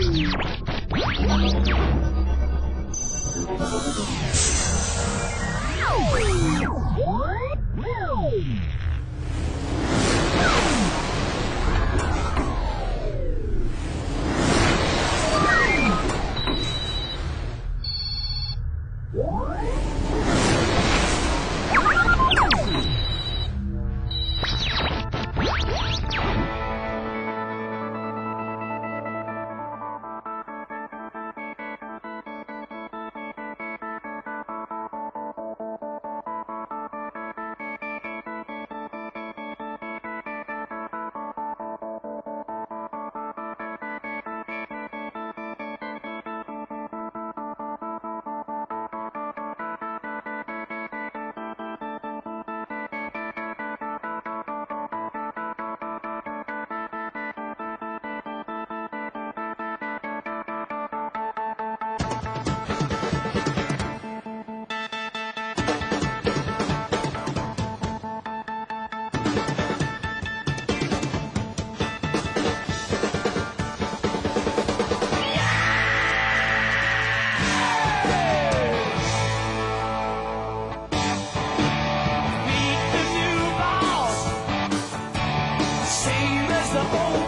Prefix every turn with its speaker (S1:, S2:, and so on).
S1: Same the old